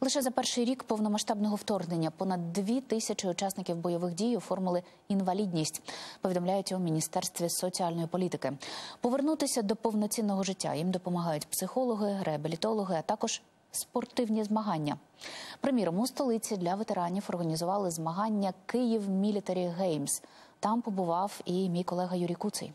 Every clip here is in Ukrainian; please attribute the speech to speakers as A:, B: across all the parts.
A: Лише за перший рік повномасштабного вторгнення понад дві тисячі учасників бойових дій оформили інвалідність. Повідомляють у міністерстві соціальної політики. Повернутися до повноцінного життя їм допомагають психологи, реабілітологи, а також спортивні змагання. Приміром, у столиці для ветеранів організували змагання Київ Мілітарі Геймс. Там побував і мій колега Юрій Куций.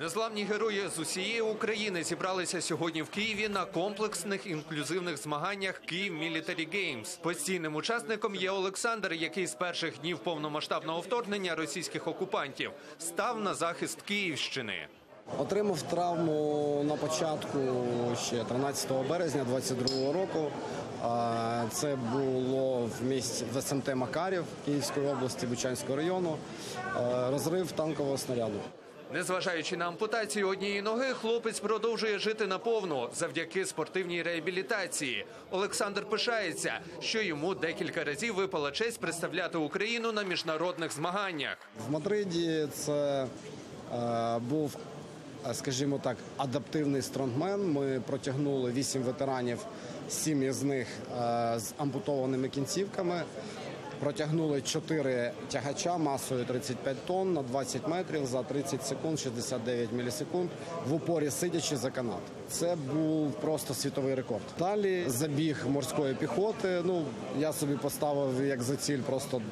B: Незламні герої з усієї України зібралися сьогодні в Києві на комплексних інклюзивних змаганнях Київ Мілітарі Геймс. Постійним учасником є Олександр, який з перших днів повномасштабного вторгнення російських окупантів став на захист Київщини.
C: Отримав травму на початку ще 13 березня 22 року. Це було в місті в СМТ Макарів Київської області Бучанського району. Розрив танкового снаряду.
B: Незважаючи на ампутацію однієї ноги, хлопець продовжує жити наповну завдяки спортивній реабілітації. Олександр пишається, що йому декілька разів випала честь представляти Україну на міжнародних змаганнях.
C: В Мадриді це е, був, е, скажімо так, адаптивний стронгмен. Ми протягнули вісім ветеранів, сім із них е, з ампутованими кінцівками. Протягнули чотири тягача масою 35 тонн на 20 метрів за 30 секунд, 69 мілісекунд в упорі сидячи за канат. Це був просто світовий рекорд. Далі забіг морської піхоти. Ну я собі поставив як за ціль просто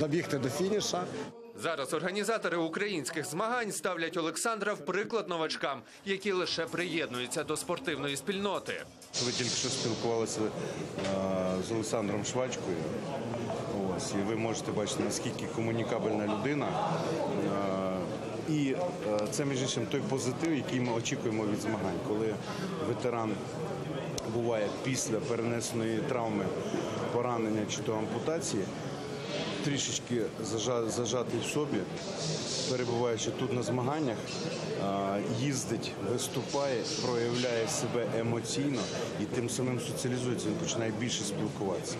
C: добігти до фініша.
B: Зараз організатори українських змагань ставлять Олександра в приклад новачкам, які лише приєднуються до спортивної спільноти.
D: Ви тільки що спілкувалися е, з Олександром Швачкою. Ось, ви можете бачити, наскільки комунікабельна людина. Е, І е, це, між іншим, той позитив, який ми очікуємо від змагань, коли ветеран буває після перенесеної травми, поранення чи то ампутації, трішечки зажатий в собі, перебуваючи тут на змаганнях, їздить, виступає, проявляє себе емоційно і тим самим соціалізується. Він починає більше спілкуватися.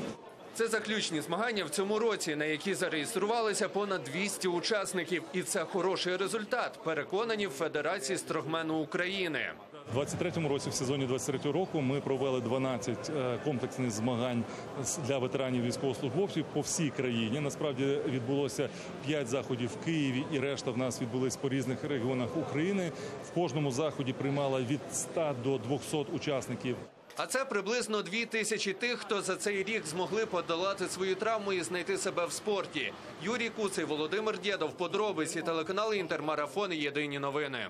B: Це заключні змагання в цьому році, на які зареєструвалися понад 200 учасників, і це хороший результат. Переконані в Федерації строгмену України.
E: У 23-му році, в сезоні 23-го року, ми провели 12 е, комплексних змагань для ветеранів військовослужбовців по всій країні. Насправді відбулося 5 заходів в Києві, і решта в нас відбулись по різних регіонах України. В кожному заході приймало від 100 до 200 учасників.
B: А це приблизно дві тисячі тих, хто за цей рік змогли подолати свою травму і знайти себе в спорті. Юрій Куций, Володимир Дєдов, подробиці телеканал Інтермарафон. Єдині новини.